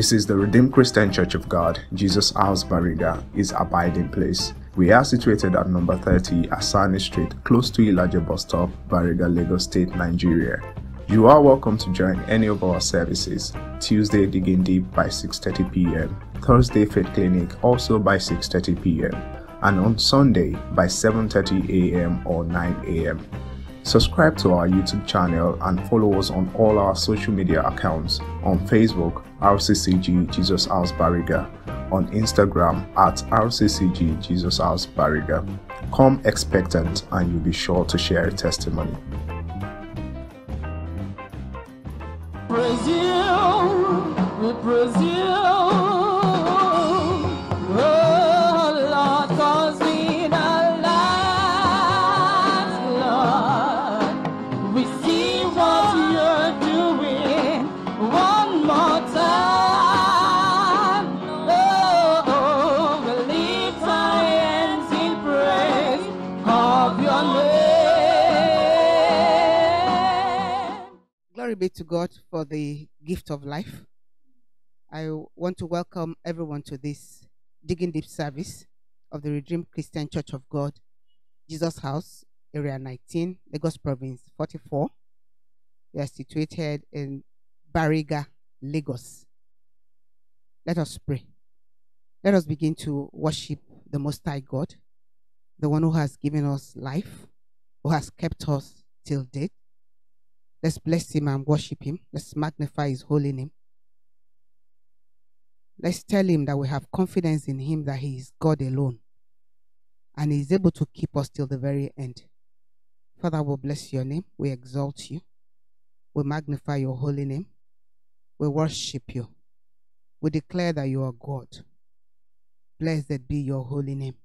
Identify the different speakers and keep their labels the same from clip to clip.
Speaker 1: This is the Redeemed Christian Church of God, Jesus House Bariga, is abiding place. We are situated at number 30 Asani Street, close to Ilaje bus stop, Bariga, Lagos State, Nigeria. You are welcome to join any of our services. Tuesday Digging Deep by 6:30 p.m. Thursday Faith Clinic also by 6:30 p.m. and on Sunday by 7:30 a.m. or 9 a.m. Subscribe to our YouTube channel and follow us on all our social media accounts on Facebook, RCCG Jesus House Bariga, on Instagram at RCCG Jesus House Bariga. Come expectant and you'll be sure to share a testimony.
Speaker 2: Brazil, Brazil.
Speaker 3: Be to God for the gift of life. I want to welcome everyone to this Digging Deep service of the Redeemed Christian Church of God, Jesus House, Area 19, Lagos Province 44. We are situated in Bariga, Lagos. Let us pray. Let us begin to worship the Most High God, the one who has given us life, who has kept us till date. Let's bless him and worship him. Let's magnify his holy name. Let's tell him that we have confidence in him that he is God alone and he is able to keep us till the very end. Father, we bless your name. We exalt you. We magnify your holy name. We worship you. We declare that you are God. Blessed be your holy name.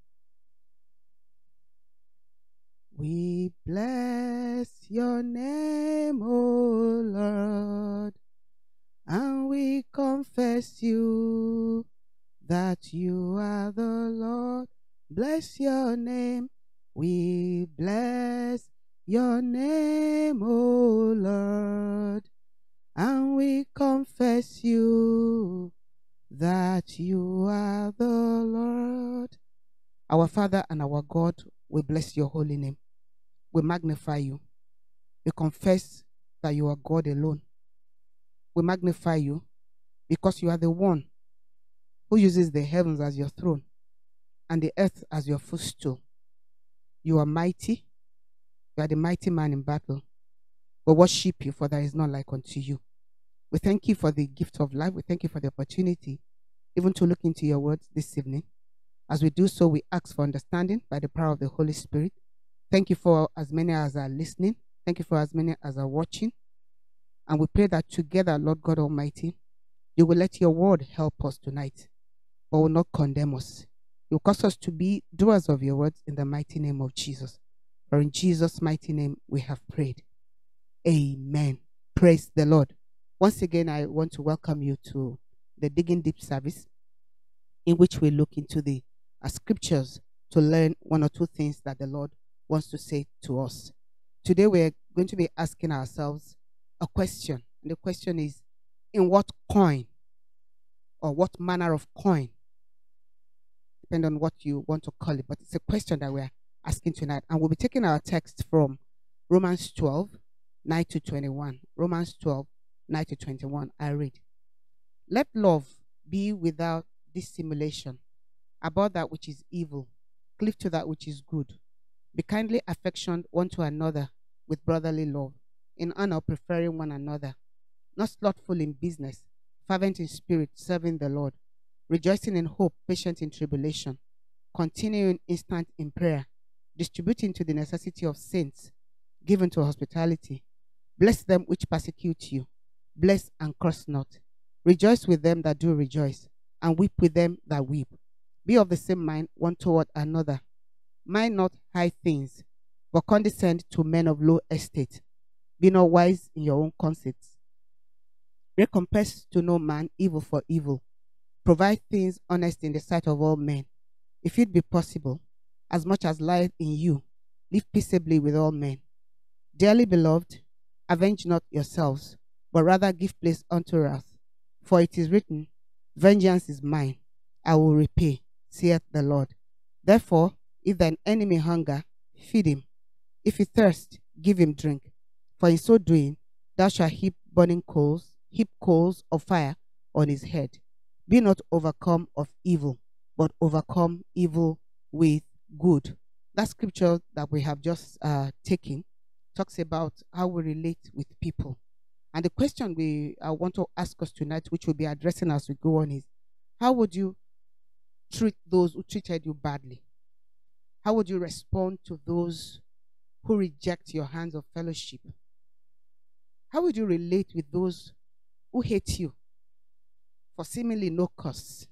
Speaker 3: We bless your name, O Lord, and we confess you that you are the Lord. Bless your name. We bless your name, O Lord, and we confess you that you are the Lord. Our Father and our God, we bless your holy name. We magnify you. We confess that you are God alone. We magnify you because you are the one who uses the heavens as your throne and the earth as your footstool. You are mighty. You are the mighty man in battle. We worship you, for there is none like unto you. We thank you for the gift of life. We thank you for the opportunity even to look into your words this evening. As we do so, we ask for understanding by the power of the Holy Spirit. Thank you for as many as are listening. Thank you for as many as are watching. And we pray that together, Lord God Almighty, you will let your word help us tonight, but will not condemn us. You cause us to be doers of your words in the mighty name of Jesus. For in Jesus' mighty name we have prayed. Amen. Praise the Lord. Once again, I want to welcome you to the Digging Deep service, in which we look into the uh, scriptures to learn one or two things that the Lord wants to say to us. Today, we're going to be asking ourselves a question. And the question is In what coin or what manner of coin? Depend on what you want to call it, but it's a question that we're asking tonight. And we'll be taking our text from Romans 12, 9 to 21. Romans 12, 9 to 21. I read. Let love be without dissimulation. About that which is evil, cleave to that which is good. Be kindly affectioned one to another with brotherly love, in honor preferring one another, not slothful in business, fervent in spirit, serving the Lord, rejoicing in hope, patient in tribulation, continuing instant in prayer, distributing to the necessity of saints, given to hospitality. Bless them which persecute you, bless and curse not. Rejoice with them that do rejoice, and weep with them that weep. Be of the same mind one toward another. Mind not high things, but condescend to men of low estate. Be not wise in your own conceits. Recompense to no man evil for evil. Provide things honest in the sight of all men. If it be possible, as much as lieth in you, live peaceably with all men. Dearly beloved, avenge not yourselves, but rather give place unto wrath. For it is written, Vengeance is mine, I will repay, saith the Lord. Therefore, if thine enemy hunger, feed him. If he thirst, give him drink. For in so doing, thou shalt heap burning coals, heap coals of fire on his head. Be not overcome of evil, but overcome evil with good. That scripture that we have just uh, taken talks about how we relate with people. And the question we uh, want to ask us tonight, which we'll be addressing as we go on, is how would you treat those who treated you badly? How would you respond to those who reject your hands of fellowship? How would you relate with those who hate you for seemingly no cause?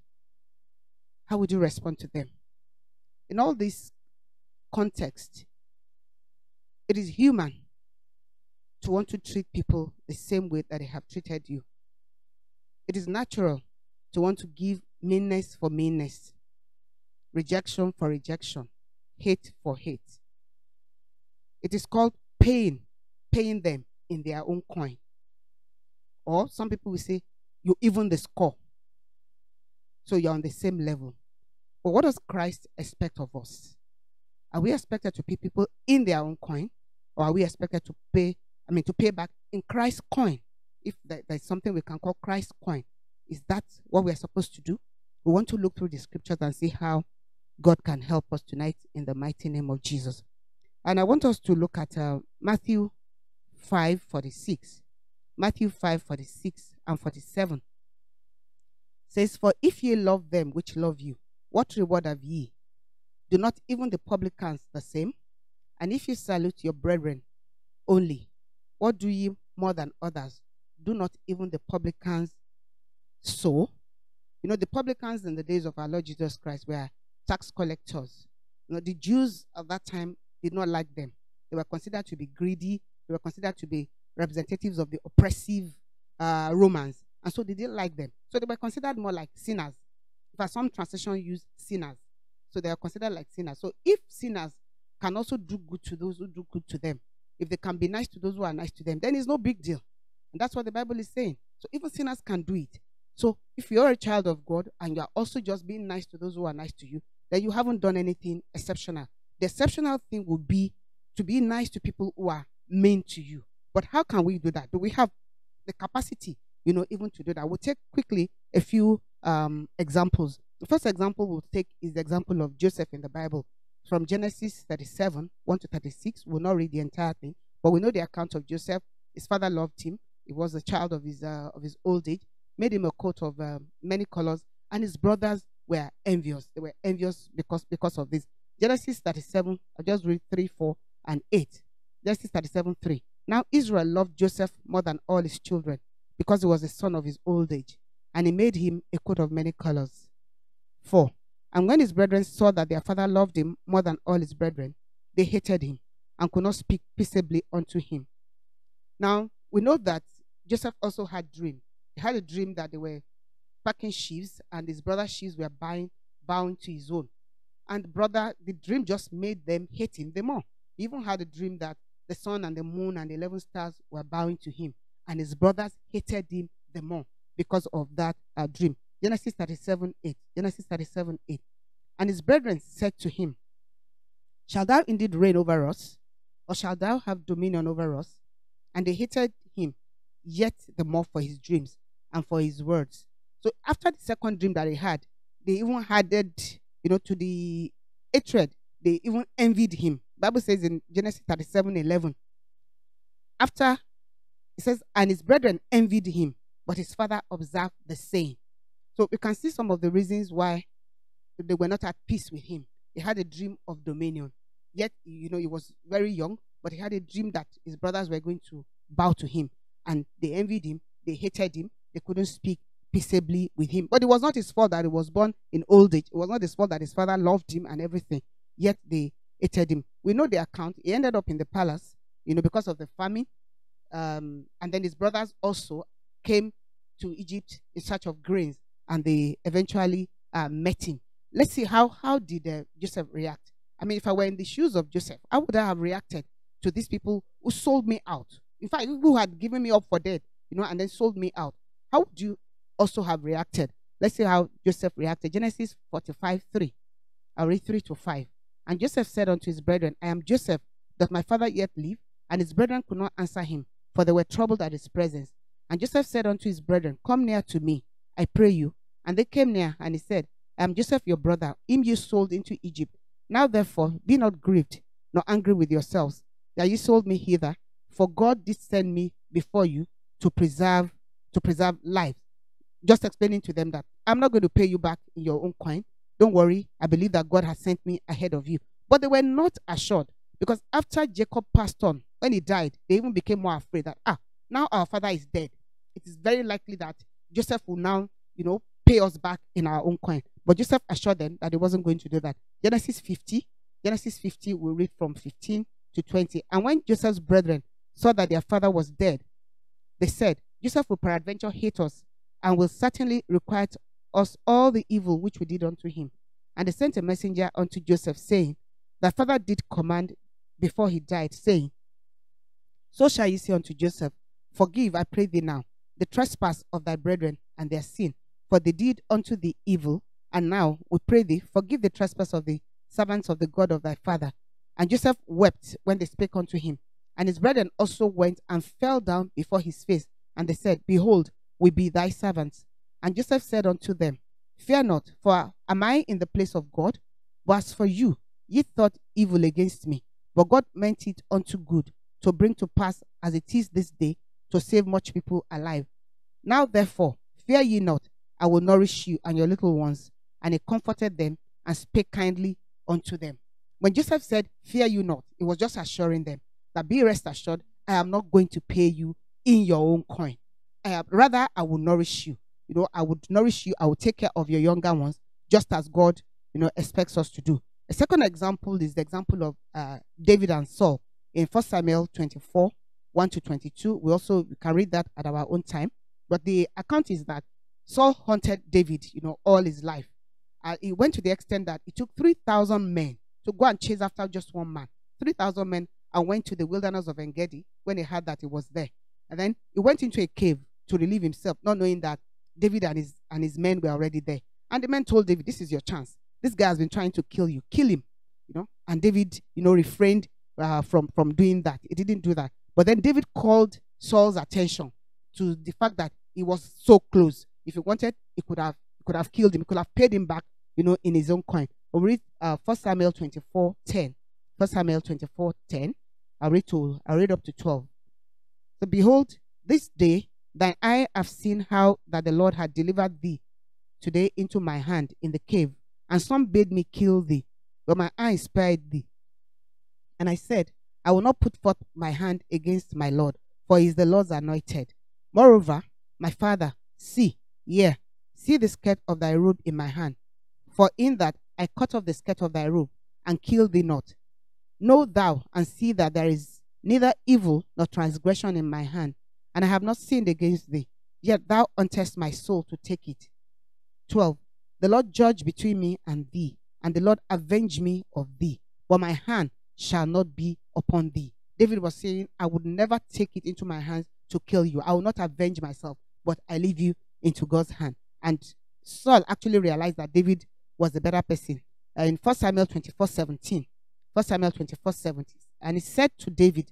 Speaker 3: How would you respond to them? In all this context, it is human to want to treat people the same way that they have treated you. It is natural to want to give meanness for meanness, rejection for rejection, hate for hate. It is called paying, paying them in their own coin. Or some people will say, you even the score. So you're on the same level. But what does Christ expect of us? Are we expected to pay people in their own coin? Or are we expected to pay, I mean, to pay back in Christ's coin? If there- there's something we can call Christ's coin, is that what we're supposed to do? We want to look through the scriptures and see how God can help us tonight in the mighty name of Jesus. And I want us to look at uh, Matthew 5 46. Matthew 5 46 and 47 says, For if ye love them which love you, what reward have ye? Do not even the publicans the same? And if you salute your brethren only, what do ye more than others? Do not even the publicans so? You know, the publicans in the days of our Lord Jesus Christ were tax collectors. You know, the Jews of that time did not like them. They were considered to be greedy. They were considered to be representatives of the oppressive uh, Romans, and so they didn't like them. So they were considered more like sinners. In fact, some translation use sinners, so they are considered like sinners. So if sinners can also do good to those who do good to them, if they can be nice to those who are nice to them, then it's no big deal. And that's what the Bible is saying. So even sinners can do it. So if you're a child of God and you are also just being nice to those who are nice to you, then you haven't done anything exceptional. The exceptional thing would be to be nice to people who are mean to you. But how can we do that? Do we have the capacity, you know, even to do that? We'll take quickly a few um, examples. The first example we'll take is the example of Joseph in the Bible from Genesis 37, 1 to 36. We'll not read the entire thing, but we know the account of Joseph. His father loved him. He was a child of his uh, of his old age. Made him a coat of um, many colors, and his brothers were envious. They were envious because because of this. Genesis 37. I'll just read 3, 4, and 8. Genesis 37, 3. Now Israel loved Joseph more than all his children because he was the son of his old age, and he made him a coat of many colors. 4. And when his brethren saw that their father loved him more than all his brethren, they hated him and could not speak peaceably unto him. Now, we know that Joseph also had dream. He had a dream that they were packing sheaves and his brother's sheaves were bound, bound to his own. And brother, the dream just made them hate him the more. He even had a dream that the sun and the moon and the 11 stars were bowing to him. And his brothers hated him the more because of that uh, dream. Genesis 37 8. Genesis 37 8. And his brethren said to him, Shall thou indeed reign over us, or shalt thou have dominion over us? And they hated him yet the more for his dreams and for his words. So after the second dream that he had, they even added, you know, to the hatred, they even envied him. Bible says in Genesis 37 11, after it says, and his brethren envied him, but his father observed the same. So we can see some of the reasons why they were not at peace with him. He had a dream of dominion. Yet, you know, he was very young, but he had a dream that his brothers were going to bow to him. And they envied him, they hated him, they couldn't speak peaceably with him. But it was not his fault that he was born in old age. It was not his fault that his father loved him and everything. Yet they hated him. We know the account. He ended up in the palace, you know, because of the famine. Um, and then his brothers also came to Egypt in search of grains, and they eventually uh, met him. Let's see how how did uh, Joseph react. I mean, if I were in the shoes of Joseph, how would I have reacted to these people who sold me out? In fact, who had given me up for dead, you know, and then sold me out. How would you also have reacted? Let's see how Joseph reacted. Genesis 45 3. I'll read 3 to 5. And Joseph said unto his brethren, I am Joseph. Doth my father yet live? And his brethren could not answer him, for they were troubled at his presence. And Joseph said unto his brethren, Come near to me, I pray you. And they came near, and he said, I am Joseph your brother, him you sold into Egypt. Now therefore be not grieved, nor angry with yourselves, that you sold me hither, for God did send me before you to preserve to preserve life. Just explaining to them that I'm not going to pay you back in your own coin. Don't worry, I believe that God has sent me ahead of you. But they were not assured because after Jacob passed on, when he died, they even became more afraid that ah, now our father is dead. It is very likely that Joseph will now, you know, pay us back in our own coin. But Joseph assured them that he wasn't going to do that. Genesis 50, Genesis 50, we read from 15 to 20. And when Joseph's brethren saw that their father was dead, they said, Joseph will peradventure hate us and will certainly requite us all the evil which we did unto him. And they sent a messenger unto Joseph, saying, Thy father did command before he died, saying, So shall you say unto Joseph, Forgive, I pray thee now, the trespass of thy brethren and their sin, for they did unto thee evil. And now we pray thee, forgive the trespass of the servants of the God of thy father. And Joseph wept when they spake unto him. And his brethren also went and fell down before his face. And they said, Behold, we be thy servants. And Joseph said unto them, Fear not, for am I in the place of God? But as for you, ye thought evil against me, but God meant it unto good, to bring to pass as it is this day, to save much people alive. Now therefore, fear ye not, I will nourish you and your little ones. And he comforted them and spake kindly unto them. When Joseph said, Fear you not, it was just assuring them that be rest assured, I am not going to pay you in your own coin. Am, rather, I will nourish you. You know, I would nourish you, I will take care of your younger ones, just as God, you know, expects us to do. A second example is the example of uh, David and Saul in 1 Samuel 24, 1 to 22. We also can read that at our own time. But the account is that Saul hunted David, you know, all his life. Uh, it went to the extent that it took 3,000 men to go and chase after just one man. 3,000 men and went to the wilderness of Engedi when he heard that he was there. And then he went into a cave to relieve himself, not knowing that David and his and his men were already there. And the men told David, This is your chance. This guy has been trying to kill you. Kill him. You know? And David, you know, refrained uh, from, from doing that. He didn't do that. But then David called Saul's attention to the fact that he was so close. If he wanted, he could have he could have killed him. He could have paid him back, you know, in his own coin. we read uh, 1 Samuel 24 10. 1 Samuel 24 10. I read to I read up to 12. So behold, this day thine eye have seen how that the Lord had delivered thee today into my hand in the cave, and some bade me kill thee, but my eye spared thee. And I said, I will not put forth my hand against my Lord, for he is the Lord's anointed. Moreover, my father, see, yeah, see the skirt of thy robe in my hand, for in that I cut off the skirt of thy robe and kill thee not. Know thou and see that there is neither evil nor transgression in my hand, and I have not sinned against thee. Yet thou untest my soul to take it. 12. The Lord judge between me and thee, and the Lord avenge me of thee, but my hand shall not be upon thee. David was saying, I would never take it into my hands to kill you. I will not avenge myself, but I leave you into God's hand. And Saul actually realized that David was a better person. Uh, in 1 Samuel 24 17, 1 Samuel 24 17, and he said to David,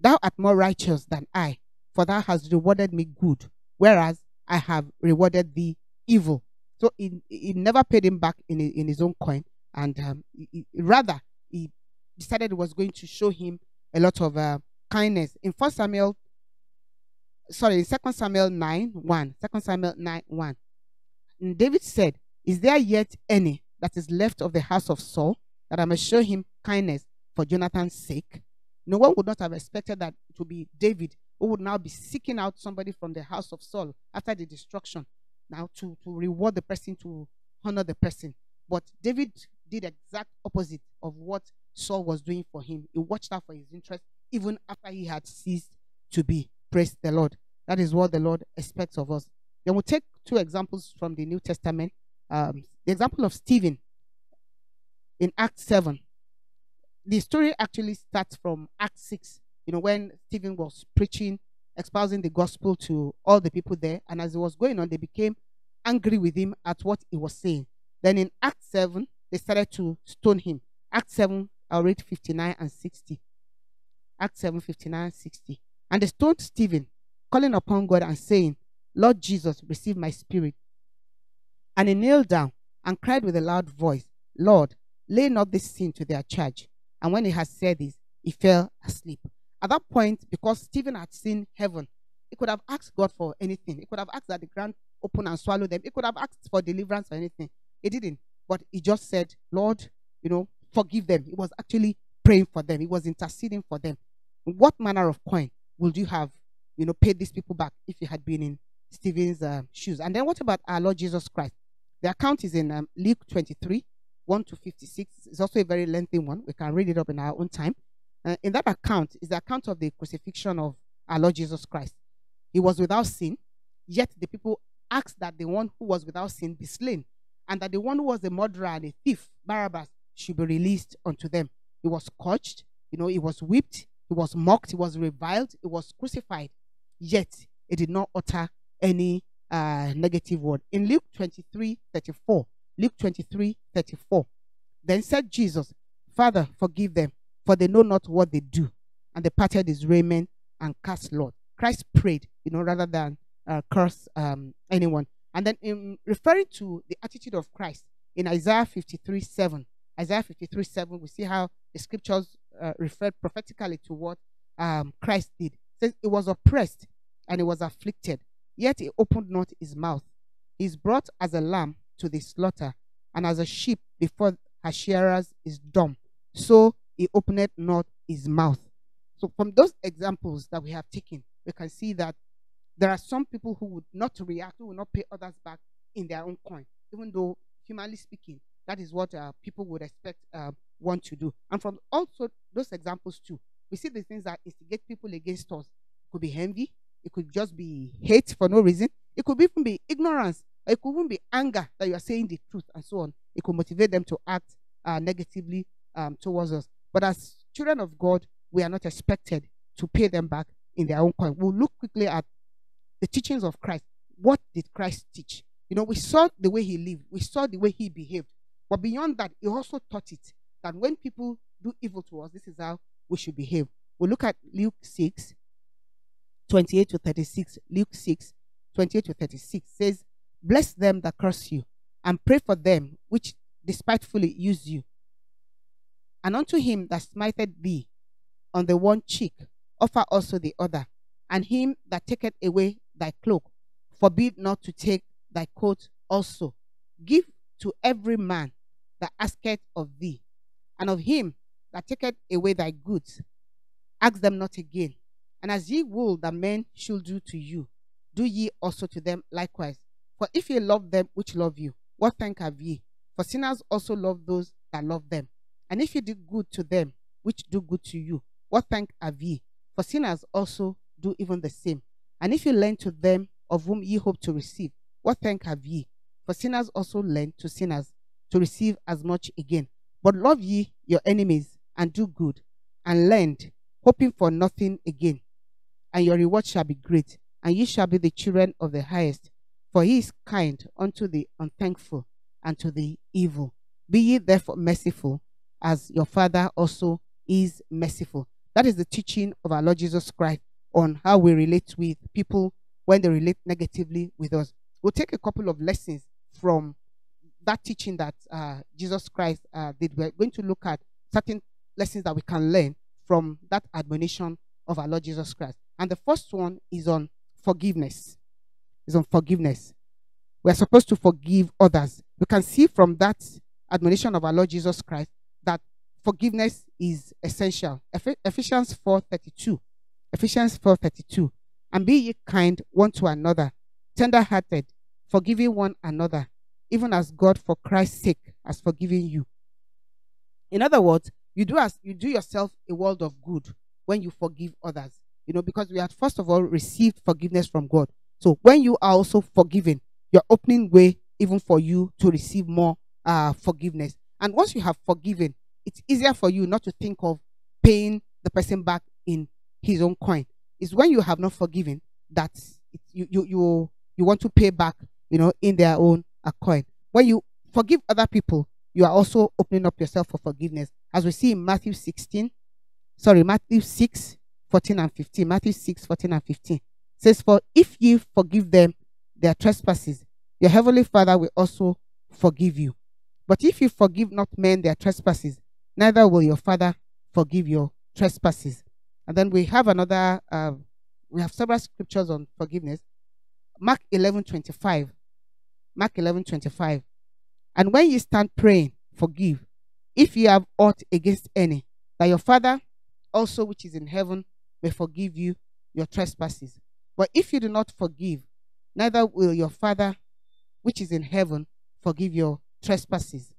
Speaker 3: Thou art more righteous than I, for thou hast rewarded me good, whereas I have rewarded thee evil. So he, he never paid him back in, in his own coin, and um, he, he, rather he decided he was going to show him a lot of uh, kindness. In First Samuel, sorry, in Second Samuel 9 1, 2 Samuel 9 1, and David said, Is there yet any that is left of the house of Saul that I may show him kindness for Jonathan's sake? No one would not have expected that to be David who would now be seeking out somebody from the house of Saul after the destruction, now to, to reward the person, to honor the person. But David did the exact opposite of what Saul was doing for him. He watched out for his interest even after he had ceased to be. Praise the Lord. That is what the Lord expects of us. Then we'll take two examples from the New Testament. Um, the example of Stephen in Acts 7. The story actually starts from Acts 6, you know, when Stephen was preaching, espousing the gospel to all the people there. And as it was going on, they became angry with him at what he was saying. Then in Act 7, they started to stone him. Act 7, I'll read 59 and 60. Act 7, 59 and 60. And they stoned Stephen, calling upon God and saying, Lord Jesus, receive my spirit. And he knelt down and cried with a loud voice, Lord, lay not this sin to their charge. And when he had said this, he fell asleep. At that point, because Stephen had seen heaven, he could have asked God for anything. He could have asked that the ground open and swallow them. He could have asked for deliverance or anything. He didn't. But he just said, Lord, you know, forgive them. He was actually praying for them. He was interceding for them. What manner of coin would you have, you know, paid these people back if you had been in Stephen's uh, shoes? And then what about our Lord Jesus Christ? The account is in um, Luke 23, 1 to 56. It's also a very lengthy one. We can read it up in our own time. Uh, in that account is the account of the crucifixion of our Lord Jesus Christ. He was without sin, yet the people asked that the one who was without sin be slain, and that the one who was a murderer and a thief, Barabbas, should be released unto them. He was scourged, you know, he was whipped, he was mocked, he was reviled, he was crucified, yet he did not utter any uh, negative word. In Luke 23 34, Luke 23 34, then said Jesus, Father, forgive them, for they know not what they do. And they parted his raiment and cast lot. Christ prayed, you know, rather than uh, curse um, anyone. And then in referring to the attitude of Christ in Isaiah 53 7, Isaiah 53 7, we see how the scriptures uh, referred prophetically to what um, Christ did. It says, He was oppressed and he was afflicted, yet he opened not his mouth. He is brought as a lamb to the slaughter, and as a sheep before her shearers is dumb. So he opened not his mouth. So, from those examples that we have taken, we can see that there are some people who would not react, who will not pay others back in their own coin, even though, humanly speaking, that is what uh, people would expect uh, one to do. And from also those examples too, we see the things that instigate people against us. It could be envy, it could just be hate for no reason, it could even be ignorance, it could even be anger that you are saying the truth and so on. It could motivate them to act uh, negatively um, towards us. But as children of God, we are not expected to pay them back in their own coin. We'll look quickly at the teachings of Christ. What did Christ teach? You know, we saw the way he lived, we saw the way he behaved. But beyond that, he also taught it that when people do evil to us, this is how we should behave. We'll look at Luke 6, 28 to 36. Luke 6, 28 to 36 says, Bless them that curse you, and pray for them which despitefully use you. And unto him that smiteth thee on the one cheek, offer also the other. And him that taketh away thy cloak, forbid not to take thy coat also. Give to every man that asketh of thee, and of him that taketh away thy goods, ask them not again. And as ye will that men should do to you, do ye also to them likewise. For if ye love them which love you, what thank have ye? For sinners also love those that love them. And if ye do good to them which do good to you, what thank have ye? For sinners also do even the same. And if you lend to them of whom ye hope to receive, what thank have ye? For sinners also lend to sinners to receive as much again. But love ye your enemies and do good and lend, hoping for nothing again. And your reward shall be great, and ye shall be the children of the highest. For he is kind unto the unthankful and to the evil. Be ye therefore merciful, as your Father also is merciful. That is the teaching of our Lord Jesus Christ on how we relate with people when they relate negatively with us. We'll take a couple of lessons from that teaching that uh, Jesus Christ uh, did. We're going to look at certain lessons that we can learn from that admonition of our Lord Jesus Christ. And the first one is on forgiveness. Is on forgiveness. We are supposed to forgive others. We can see from that admonition of our Lord Jesus Christ forgiveness is essential. Ephesians 4:32. Ephesians 4:32. And be ye kind one to another, tender-hearted, forgiving one another, even as God for Christ's sake has forgiven you. In other words, you do as you do yourself a world of good when you forgive others. You know, because we have first of all received forgiveness from God. So when you are also forgiven, you're opening way even for you to receive more uh, forgiveness. And once you have forgiven, it's easier for you not to think of paying the person back in his own coin. It's when you have not forgiven that you, you you you want to pay back you know, in their own coin. When you forgive other people, you are also opening up yourself for forgiveness. As we see in Matthew 16, sorry, Matthew 6, 14 and 15. Matthew 6, 14 and 15 says, For if you forgive them their trespasses, your heavenly Father will also forgive you. But if you forgive not men their trespasses, neither will your Father forgive your trespasses. And then we have another, uh, we have several scriptures on forgiveness. Mark 11 25. Mark 11 25. And when you stand praying, forgive, if you have aught against any, that your Father also which is in heaven may forgive you your trespasses. But if you do not forgive, neither will your Father which is in heaven forgive your trespasses.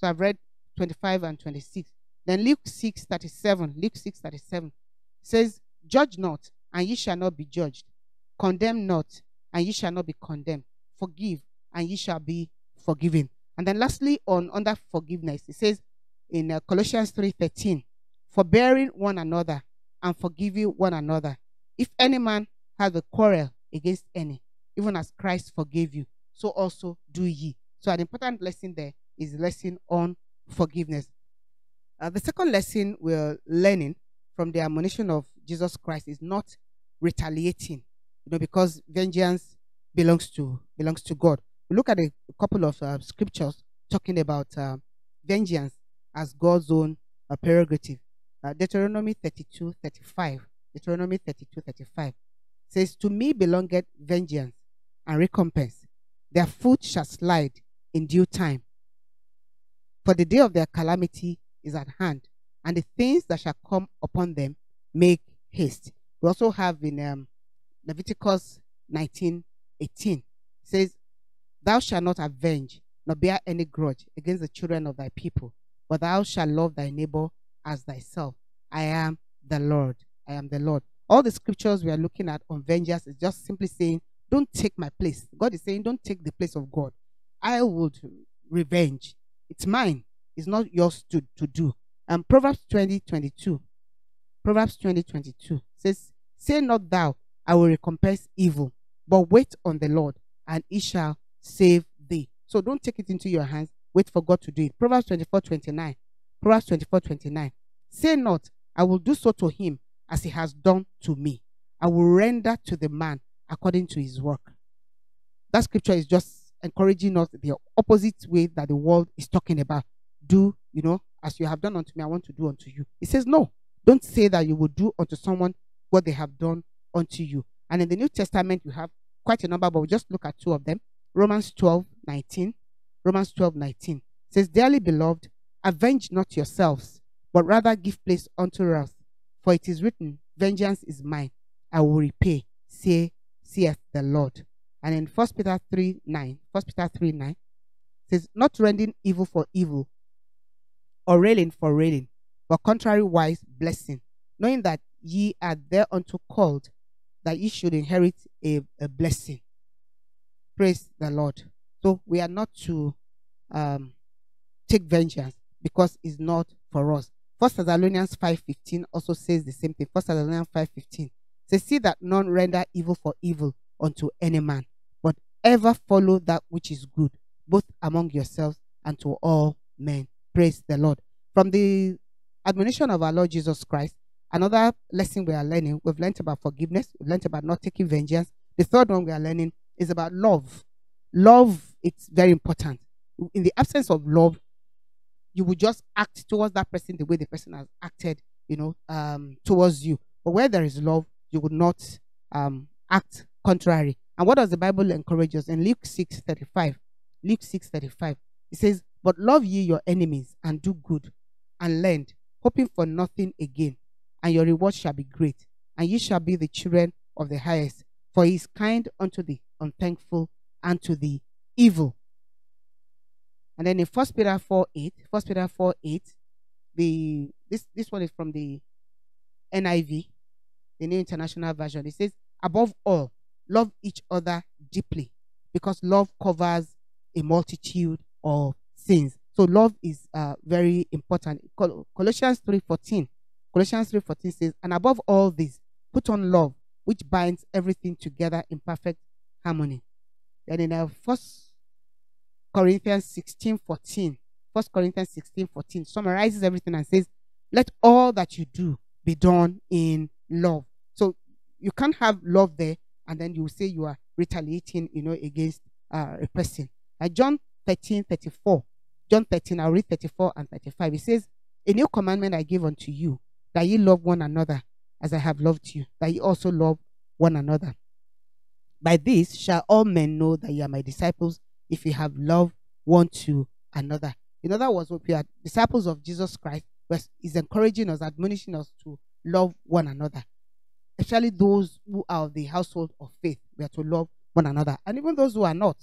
Speaker 3: So I've read 25 and 26. Then Luke 6 37. Luke 6 37 says, Judge not, and ye shall not be judged. Condemn not, and ye shall not be condemned. Forgive, and ye shall be forgiven. And then lastly, on under forgiveness, it says in uh, Colossians 3:13, forbearing one another and forgiving one another. If any man has a quarrel against any, even as Christ forgave you, so also do ye. So an important lesson there is lesson on forgiveness. Uh, the second lesson we're learning from the admonition of Jesus Christ is not retaliating, you know, because vengeance belongs to belongs to God. We look at a, a couple of uh, scriptures talking about uh, vengeance as God's own uh, prerogative. Uh, Deuteronomy 32, 35. Deuteronomy 32, 35 says, To me belongeth vengeance and recompense. Their foot shall slide in due time. For the day of their calamity is at hand, and the things that shall come upon them make haste. We also have in um, Leviticus 19, 18 says, Thou shalt not avenge, nor bear any grudge against the children of thy people, but thou shalt love thy neighbor as thyself. I am the Lord. I am the Lord. All the scriptures we are looking at on vengeance is just simply saying, Don't take my place. God is saying, Don't take the place of God. I would revenge. It's mine. It's not yours to, to do. And Proverbs 20 22. Proverbs 20 22 says, Say not thou, I will recompense evil, but wait on the Lord, and he shall save thee. So don't take it into your hands. Wait for God to do it. Proverbs 24 29. Proverbs 24 29. Say not, I will do so to him as he has done to me. I will render to the man according to his work. That scripture is just encouraging us the opposite way that the world is talking about. Do, you know, as you have done unto me, I want to do unto you. He says, No, don't say that you will do unto someone what they have done unto you. And in the New Testament, you have quite a number, but we'll just look at two of them. Romans 12, 19. Romans 12, 19 says, Dearly beloved, avenge not yourselves, but rather give place unto wrath. For it is written, Vengeance is mine, I will repay, say, saith the Lord. And in 1 Peter 3, 9, 1 Peter 3, 9 says, Not rending evil for evil, or railing for railing, but contrariwise blessing, knowing that ye are thereunto called, that ye should inherit a, a blessing. Praise the Lord. So we are not to um, take vengeance because it's not for us. First Thessalonians 5.15 also says the same thing. First Thessalonians 5.15 says, See that none render evil for evil unto any man, ever follow that which is good, both among yourselves and to all men. Praise the Lord. From the admonition of our Lord Jesus Christ, another lesson we are learning, we've learned about forgiveness, we've learned about not taking vengeance. The third one we are learning is about love. Love, it's very important. In the absence of love, you would just act towards that person the way the person has acted, you know, um, towards you. But where there is love, you would not um, act contrary. And what does the Bible encourage us in Luke 6 35? Luke 6 35. It says, But love ye your enemies and do good and lend, hoping for nothing again, and your reward shall be great, and ye shall be the children of the highest, for he is kind unto the unthankful and to the evil. And then in First Peter 4 8, First Peter 4 8, the this this one is from the NIV, the New International Version. It says, above all, love each other deeply, because love covers a multitude of sins. So love is uh, very important. Col- Colossians 3:14. Colossians 3:14 says, and above all this, put on love, which binds everything together in perfect harmony. Then in uh, First Corinthians 16 14, 1 Corinthians 16:14 summarizes everything and says, Let all that you do be done in love. So you can't have love there and then you say you are retaliating, you know, against uh, a person. John 13 34, John 13, I'll read 34 and 35. It says, A new commandment I give unto you, that ye love one another as I have loved you, that ye also love one another. By this shall all men know that ye are my disciples if ye have love one to another. In other words, we are disciples of Jesus Christ, is encouraging us, admonishing us to love one another, especially those who are of the household of faith. We are to love one another, and even those who are not.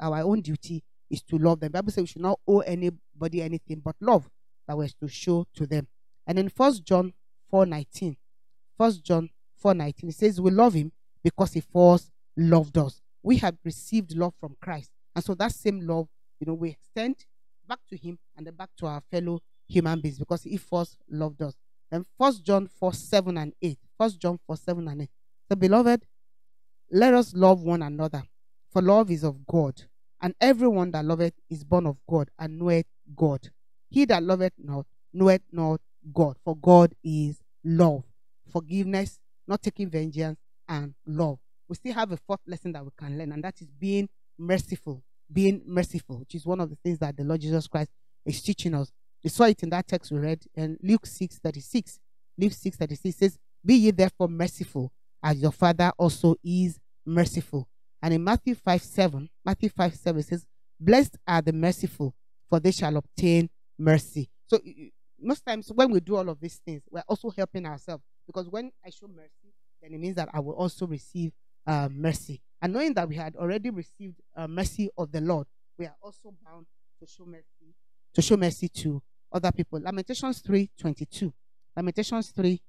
Speaker 3: Our own duty is to love them. The Bible says we should not owe anybody anything but love that we're to show to them. And in First John 4:19, 1 John 4:19, it says we love him because he first loved us. We have received love from Christ, and so that same love, you know, we extend back to him and then back to our fellow human beings because he first loved us. And First John 4 7 and 8. First John 4 7 and 8. So, beloved, let us love one another, for love is of God, and everyone that loveth is born of God and knoweth God. He that loveth not knoweth not God, for God is love, forgiveness, not taking vengeance, and love. We still have a fourth lesson that we can learn, and that is being merciful. Being merciful, which is one of the things that the Lord Jesus Christ is teaching us. We saw it in that text we read in Luke 6 36. Luke 6 36 says, Be ye therefore merciful, as your Father also is merciful. And in Matthew 5 7, Matthew 5 7 says, Blessed are the merciful, for they shall obtain mercy. So most times when we do all of these things, we're also helping ourselves because when I show mercy, then it means that I will also receive uh, mercy. And knowing that we had already received uh, mercy of the Lord, we are also bound to show mercy to show mercy to other people. Lamentations 3 22. Lamentations 3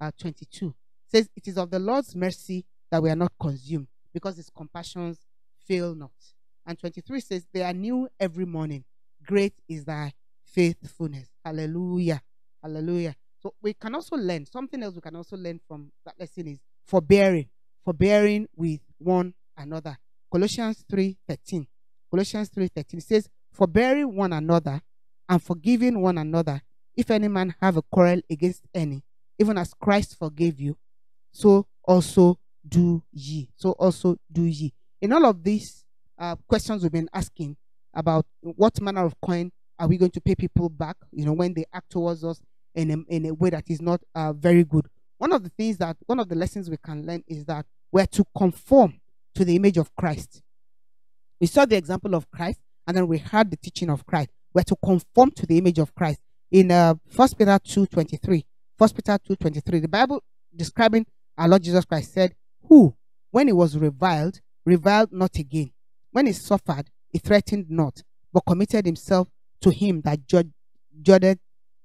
Speaker 3: uh, 22 says, It is of the Lord's mercy that we are not consumed, because his compassions fail not. And 23 says, They are new every morning. Great is thy faithfulness. Hallelujah. Hallelujah. So we can also learn something else we can also learn from that lesson is forbearing, forbearing with one another. Colossians 3:13. Colossians 3:13 says, forbearing one another and forgiving one another. If any man have a quarrel against any, even as Christ forgave you, so also do ye. So also do ye. In all of these uh, questions we've been asking about what manner of coin are we going to pay people back, you know, when they act towards us in a, in a way that is not uh, very good. One of the things that, one of the lessons we can learn is that we're to conform to the image of Christ. We saw the example of Christ and then we heard the teaching of Christ. We're to conform to the image of Christ. In uh, 1 Peter 2.23, 1 Peter 2.23, the Bible describing our Lord Jesus Christ said, Who, when he was reviled, reviled not again. When he suffered, he threatened not, but committed himself to him that judged, judged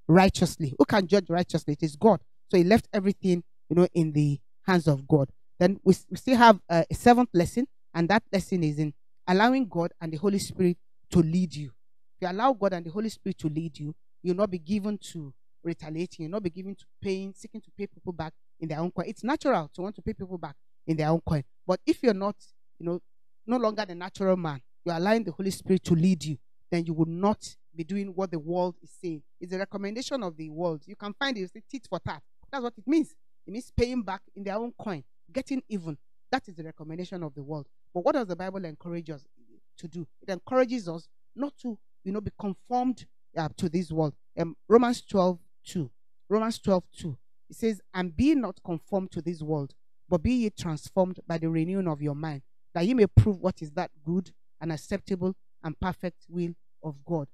Speaker 3: righteously. Who can judge righteously? It is God. So he left everything, you know, in the hands of God. Then we, we still have uh, a seventh lesson, and that lesson is in allowing God and the Holy Spirit to lead you. If you allow God and the Holy Spirit to lead you, you'll not be given to retaliating, you'll not be given to paying, seeking to pay people back in their own coin. It's natural to want to pay people back in their own coin. But if you're not, you know, no longer the natural man, you're allowing the Holy Spirit to lead you, then you will not be doing what the world is saying. It's a recommendation of the world. You can find it, you say tit for tat. That's what it means. It means paying back in their own coin, getting even. That is the recommendation of the world. But what does the Bible encourage us to do? It encourages us not to, you know, be conformed uh, to this world. Um, Romans 12, 2. Romans 12, 2. It says, And be not conformed to this world, but be ye transformed by the renewing of your mind, that ye may prove what is that good and acceptable and perfect will of God.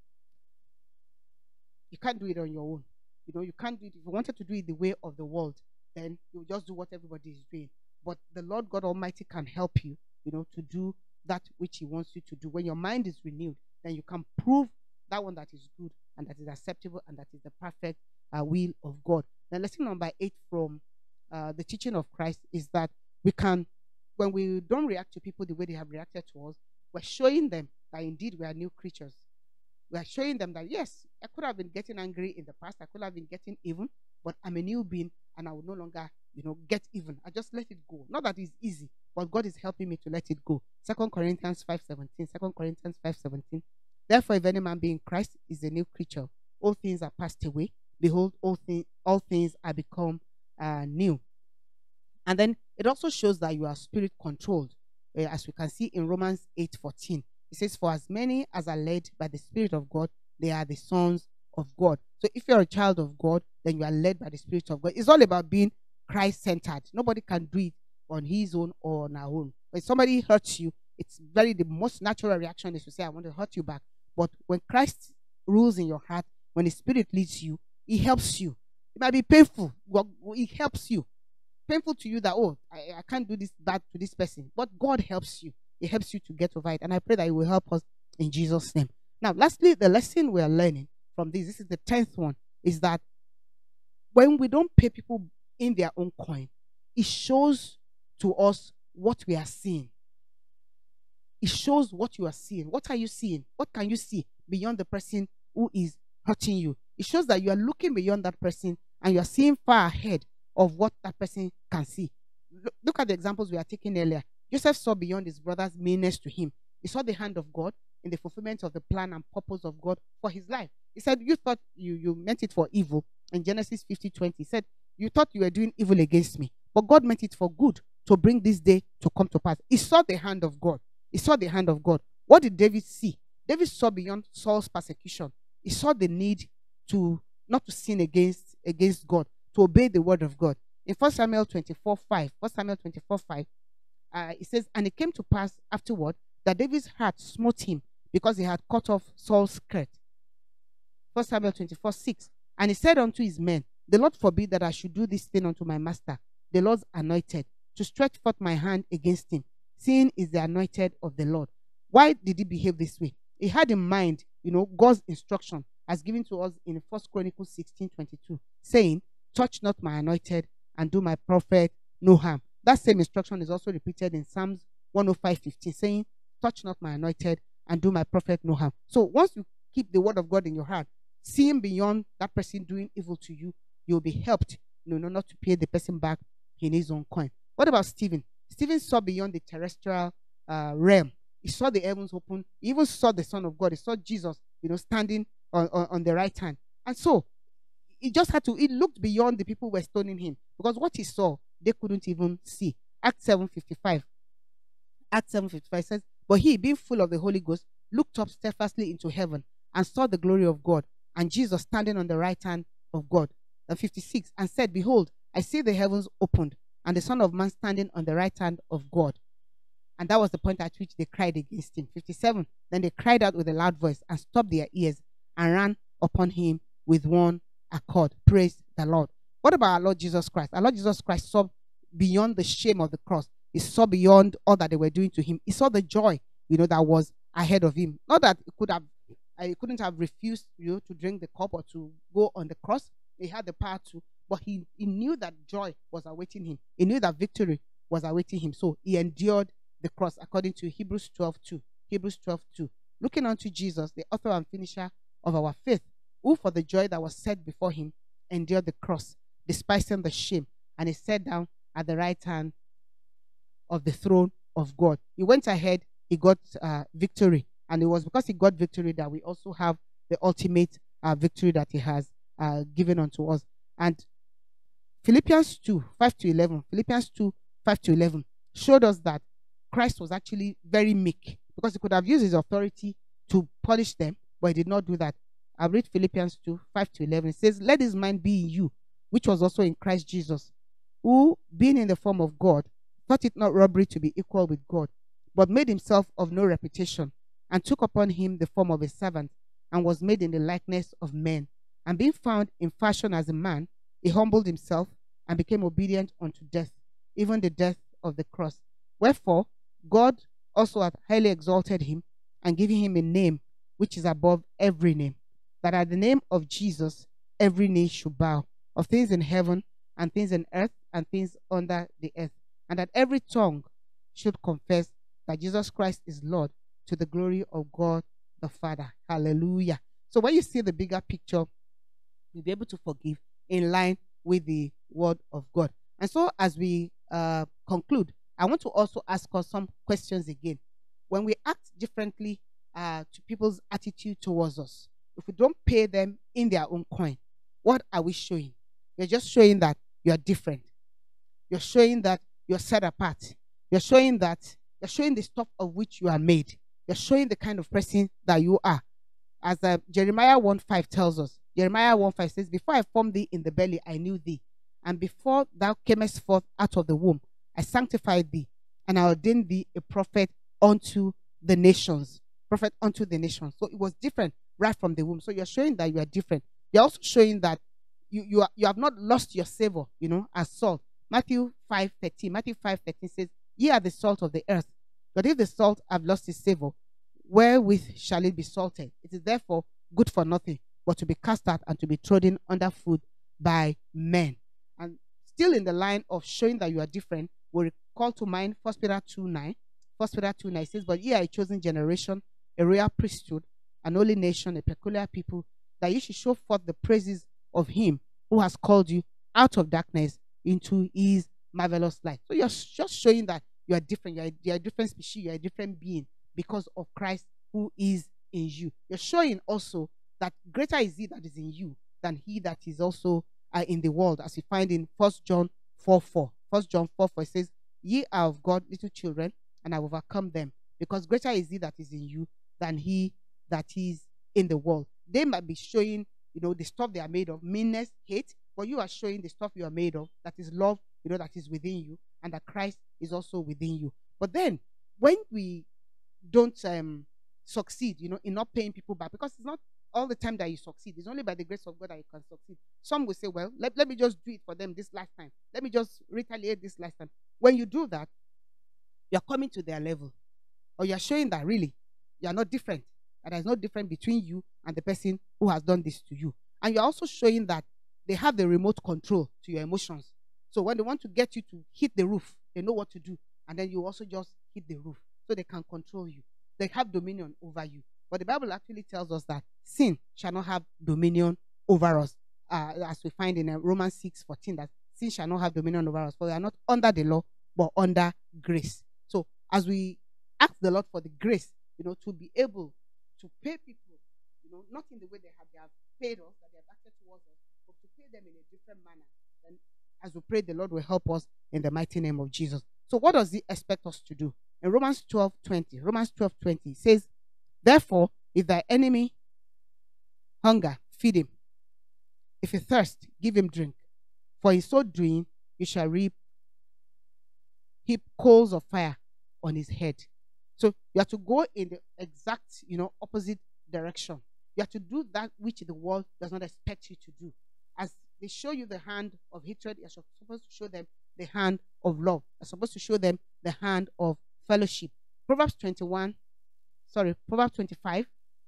Speaker 3: You can't do it on your own. You know, you can't do it. If you wanted to do it the way of the world, then you just do what everybody is doing. But the Lord God Almighty can help you, you know, to do that which He wants you to do. When your mind is renewed, then you can prove that one that is good and that is acceptable and that is the perfect uh, will of God. Then lesson number eight from uh, the teaching of Christ is that we can, when we don't react to people the way they have reacted to us, we're showing them that indeed we are new creatures. We are showing them that yes, I could have been getting angry in the past, I could have been getting even, but I'm a new being and I will no longer you know, get even. I just let it go. Not that it's easy, but God is helping me to let it go. Second Corinthians 5:17. 2 Corinthians 5:17. Therefore, if any man be in Christ, is a new creature. All things are passed away. Behold, all things all things are become uh, new. And then it also shows that you are spirit controlled, uh, as we can see in Romans 8:14. It says, "For as many as are led by the Spirit of God, they are the sons of God." So if you're a child of God, then you are led by the Spirit of God. It's all about being Christ-centered. Nobody can do it on his own or on our own. When somebody hurts you, it's very the most natural reaction is to say, "I want to hurt you back." But when Christ rules in your heart, when the Spirit leads you, He helps you. It might be painful, but He helps you. Painful to you that oh, I, I can't do this bad to this person, but God helps you. He helps you to get over it, and I pray that He will help us in Jesus' name. Now, lastly, the lesson we are learning from this, this is the tenth one, is that when we don't pay people in their own coin, it shows to us what we are seeing. It shows what you are seeing. What are you seeing? What can you see beyond the person who is hurting you? It shows that you are looking beyond that person and you are seeing far ahead of what that person can see. Look, at the examples we are taking earlier. Joseph saw beyond his brother's meanness to him. He saw the hand of God in the fulfillment of the plan and purpose of God for his life. He said, You thought you, you meant it for evil. In Genesis 50 20, he said, You thought you were doing evil against me, but God meant it for good to bring this day to come to pass. He saw the hand of God. He saw the hand of God. What did David see? David saw beyond Saul's persecution. He saw the need to not to sin against against God, to obey the word of God. In 1 Samuel 24 5, 1 Samuel 24 5, uh, it says, And it came to pass afterward that David's heart smote him because he had cut off Saul's skirt. 1 Samuel 24 6. And he said unto his men, The Lord forbid that I should do this thing unto my master, the Lord's anointed, to stretch forth my hand against him. Seeing is the anointed of the Lord. Why did he behave this way? He had in mind, you know, God's instruction as given to us in First Chronicles 16 22, saying, Touch not my anointed and do my prophet no harm. That same instruction is also repeated in Psalms 105 15, saying, Touch not my anointed and do my prophet no harm. So once you keep the word of God in your heart, seeing beyond that person doing evil to you, you'll be helped, you know, not to pay the person back in his own coin. What about Stephen? Stephen saw beyond the terrestrial uh, realm. He saw the heavens open. He even saw the Son of God. He saw Jesus, you know, standing on, on, on the right hand. And so he just had to, he looked beyond the people who were stoning him because what he saw, they couldn't even see. Acts 7.55. Acts 7.55 says, But he, being full of the Holy Ghost, looked up steadfastly into heaven and saw the glory of God and Jesus standing on the right hand of God. And 56, and said, Behold, I see the heavens opened and the Son of Man standing on the right hand of God. And that was the point at which they cried against him. 57. Then they cried out with a loud voice and stopped their ears and ran upon him with one accord. Praise the Lord. What about our Lord Jesus Christ? Our Lord Jesus Christ saw beyond the shame of the cross. He saw beyond all that they were doing to him. He saw the joy, you know, that was ahead of him. Not that he could have, uh, he couldn't have refused, you know, to drink the cup or to go on the cross. He had the power to, but he, he knew that joy was awaiting him. He knew that victory was awaiting him. So he endured the cross according to Hebrews 12 2. Hebrews 12 2. Looking unto Jesus, the author and finisher of our faith, who for the joy that was set before him endured the cross, despising the shame, and he sat down at the right hand of the throne of God. He went ahead, he got uh, victory, and it was because he got victory that we also have the ultimate uh, victory that he has uh, given unto us. And Philippians 2 5 to 11, Philippians 2 5 to 11 showed us that Christ was actually very meek because he could have used his authority to punish them, but he did not do that. I read Philippians 2 5 to 11. It says, Let his mind be in you, which was also in Christ Jesus, who, being in the form of God, thought it not robbery to be equal with God, but made himself of no reputation, and took upon him the form of a servant, and was made in the likeness of men. And being found in fashion as a man, he humbled himself and became obedient unto death, even the death of the cross. Wherefore, God also hath highly exalted him and given him a name which is above every name, that at the name of Jesus every knee should bow, of things in heaven and things in earth and things under the earth, and that every tongue should confess that Jesus Christ is Lord to the glory of God the Father. Hallelujah. So when you see the bigger picture, you'll be able to forgive in line with the word of God. And so, as we uh, conclude, I want to also ask us some questions again. When we act differently uh, to people's attitude towards us, if we don't pay them in their own coin, what are we showing? You're just showing that you are different. You're showing that you're set apart. You're showing that you're showing the stuff of which you are made. You're showing the kind of person that you are. As uh, Jeremiah 1 5 tells us, Jeremiah 1 5 says, Before I formed thee in the belly, I knew thee. And before thou camest forth out of the womb, I sanctified thee, and I ordained thee a prophet unto the nations. Prophet unto the nations. So it was different right from the womb. So you're showing that you are different. You're also showing that you, you, are, you have not lost your savor, you know, as salt. Matthew 5 13. Matthew 5 13 says, Ye are the salt of the earth. But if the salt have lost its savor, wherewith shall it be salted? It is therefore good for nothing, but to be cast out and to be trodden under foot by men. And still in the line of showing that you are different, we recall to mind 1 Peter 2 9. 1 Peter 2 9 says, But ye are a chosen generation, a royal priesthood, an holy nation, a peculiar people, that ye should show forth the praises of him who has called you out of darkness into his marvelous light. So you're just showing that you are different. You are, you are a different species. You are a different being because of Christ who is in you. You're showing also that greater is he that is in you than he that is also uh, in the world, as we find in First John 4 4. First John 4 4 says, Ye are of God, little children, and I overcome them, because greater is he that is in you than he that is in the world. They might be showing, you know, the stuff they are made of, meanness, hate, but you are showing the stuff you are made of, that is love, you know, that is within you, and that Christ is also within you. But then, when we don't um, succeed, you know, in not paying people back, because it's not all the time that you succeed. It's only by the grace of God that you can succeed. Some will say, well, let, let me just do it for them this last time. Let me just retaliate this last time. When you do that, you're coming to their level. Or you're showing that really you're not different. That there's no difference between you and the person who has done this to you. And you're also showing that they have the remote control to your emotions. So when they want to get you to hit the roof, they know what to do. And then you also just hit the roof so they can control you. They have dominion over you. But the Bible actually tells us that sin shall not have dominion over us, uh, as we find in uh, Romans 6 14, that sin shall not have dominion over us, for we are not under the law, but under grace. So as we ask the Lord for the grace, you know, to be able to pay people, you know, not in the way they have, they have paid us, that they have acted towards us, but to pay them in a different manner. Then as we pray, the Lord will help us in the mighty name of Jesus. So what does he expect us to do? In Romans 12 20, Romans 12 20 says, Therefore, if thy enemy hunger, feed him. If he thirst, give him drink. For in so doing, you shall reap heap coals of fire on his head. So you have to go in the exact, you know, opposite direction. You have to do that which the world does not expect you to do. As they show you the hand of hatred, you're supposed to show them the hand of love. You're supposed to show them the hand of fellowship. Proverbs 21, sorry, Proverbs 25,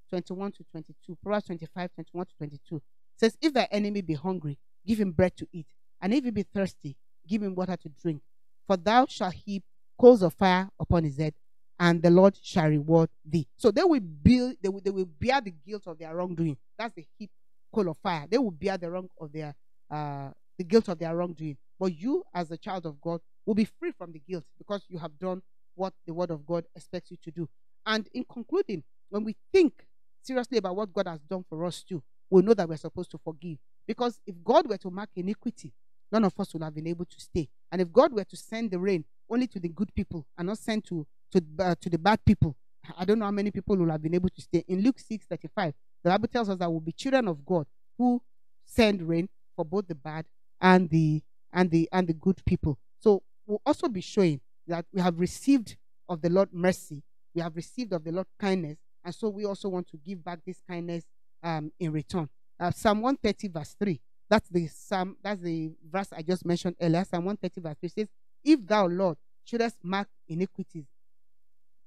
Speaker 3: 21 to 22. Proverbs 25, 21 to 22 says, If thy enemy be hungry, give him bread to eat, and if he be thirsty, give him water to drink. For thou shalt heap coals of fire upon his head, and the Lord shall reward thee. So they will build, they will, they will bear the guilt of their wrongdoing. That's the heap coal of fire. They will bear the wrong of their uh the guilt of their wrongdoing. But you, as a child of God, will be free from the guilt because you have done what the word of God expects you to do. And in concluding, when we think seriously about what God has done for us too, we know that we're supposed to forgive. Because if God were to mark iniquity, none of us would have been able to stay. And if God were to send the rain only to the good people and not send to to, uh, to the bad people, I don't know how many people will have been able to stay. In Luke 6 35, the Bible tells us that we'll be children of God who send rain for both the bad and the and the and the good people. So we'll also be showing that we have received of the Lord mercy, we have received of the Lord kindness, and so we also want to give back this kindness um, in return. Uh, Psalm 130 verse 3. That's the Psalm, that's the verse I just mentioned earlier. Psalm 130 verse 3 says, If thou, Lord, shouldest mark iniquities,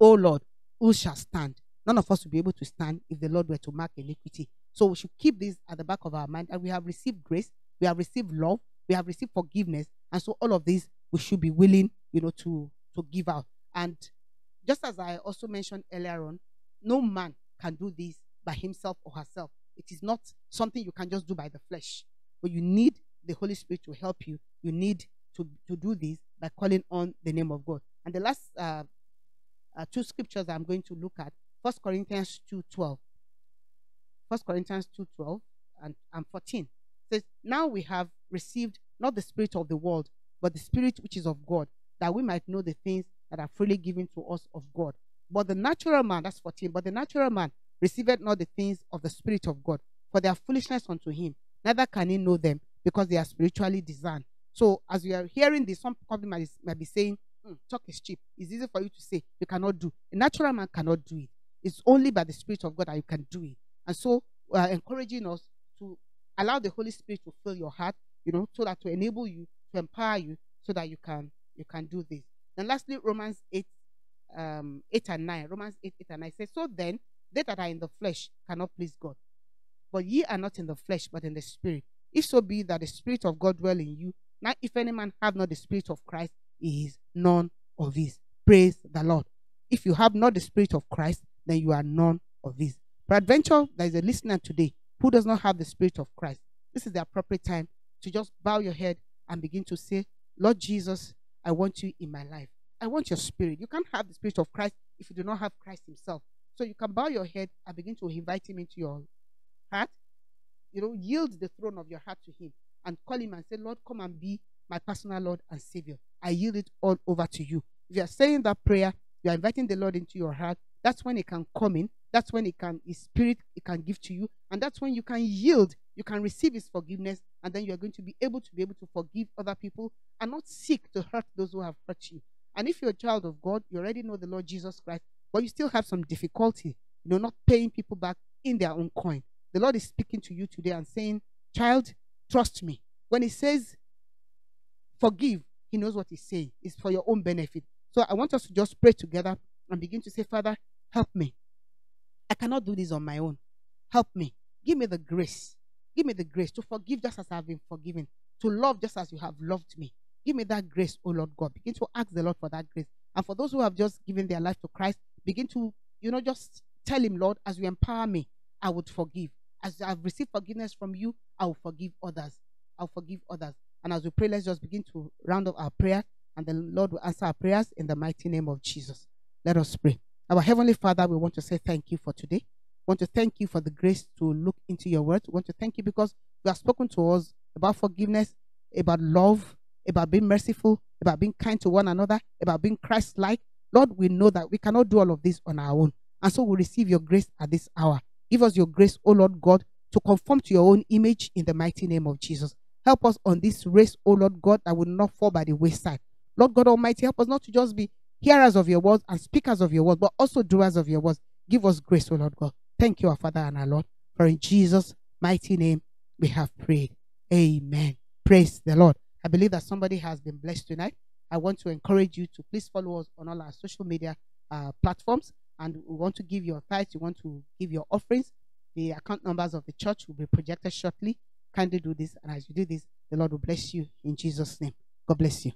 Speaker 3: O Lord, who shall stand? None of us will be able to stand if the Lord were to mark iniquity. So we should keep this at the back of our mind that we have received grace, we have received love, we have received forgiveness, and so all of these we should be willing, you know, to to give out. And just as I also mentioned earlier on, no man can do this by himself or herself. It is not something you can just do by the flesh, but you need the Holy Spirit to help you. You need to, to do this by calling on the name of God. And the last uh, uh, two scriptures I'm going to look at, 1 Corinthians 2.12. 1 Corinthians 2.12 and, and 14 says, Now we have received not the spirit of the world, but the spirit which is of God, that we might know the things that are freely given to us of God. But the natural man, that's 14, but the natural man receiveth not the things of the spirit of God, for they are foolishness unto him. Neither can he know them, because they are spiritually designed. So as we are hearing this, some people might, might be saying, "Hmm, talk is cheap. It's easy for you to say you cannot do. A natural man cannot do it. It's only by the Spirit of God that you can do it. And so we are encouraging us to allow the Holy Spirit to fill your heart, you know, so that to enable you, to empower you, so that you can you can do this. And lastly, Romans 8, um, 8 and 9. Romans 8, 8 and 9 says, So then they that are in the flesh cannot please God. But ye are not in the flesh, but in the spirit. If so be that the spirit of God dwell in you. Now, if any man have not the spirit of Christ, he is none of his. Praise the Lord. If you have not the spirit of Christ, then you are none of his. Peradventure, there is a listener today who does not have the spirit of Christ. This is the appropriate time to just bow your head and begin to say, Lord Jesus, I want you in my life. I want your spirit. You can't have the spirit of Christ if you do not have Christ himself. So you can bow your head and begin to invite him into your heart. You know, yield the throne of your heart to him and call him and say, Lord, come and be my personal Lord and Savior. I yield it all over to you. If you are saying that prayer, you are inviting the Lord into your heart. That's when He can come in. That's when He can, His Spirit, He can give to you. And that's when you can yield. You can receive His forgiveness. And then you are going to be able to be able to forgive other people and not seek to hurt those who have hurt you. And if you're a child of God, you already know the Lord Jesus Christ, but you still have some difficulty, you know, not paying people back in their own coin. The Lord is speaking to you today and saying, Child, trust me. When He says, forgive, He knows what He's saying. It's for your own benefit. So I want us to just pray together and begin to say, Father, help me. I cannot do this on my own. Help me. Give me the grace. Give me the grace to forgive just as I've been forgiven, to love just as you have loved me. Give me that grace, oh Lord God. Begin to ask the Lord for that grace. And for those who have just given their life to Christ, begin to, you know, just tell Him, Lord, as you empower me, I would forgive. As I've received forgiveness from you, I will forgive others. I'll forgive others. And as we pray, let's just begin to round up our prayer, and the Lord will answer our prayers in the mighty name of Jesus. Let us pray. Our Heavenly Father, we want to say thank you for today. We want to thank you for the grace to look into your word. We want to thank you because you have spoken to us about forgiveness, about love, about being merciful, about being kind to one another, about being Christ like. Lord, we know that we cannot do all of this on our own. And so we receive your grace at this hour. Give us your grace, O Lord God, to conform to your own image in the mighty name of Jesus. Help us on this race, O Lord God, that will not fall by the wayside. Lord God Almighty, help us not to just be hearers of your words and speakers of your words, but also doers of your words. Give us grace, O Lord God. Thank you, our Father and our Lord. For in Jesus' mighty name we have prayed. Amen. Praise the Lord. I believe that somebody has been blessed tonight. I want to encourage you to please follow us on all our social media uh, platforms. And we want to give your tithes, you want to give your offerings. The account numbers of the church will be projected shortly. Kindly do this. And as you do this, the Lord will bless you in Jesus' name. God bless you.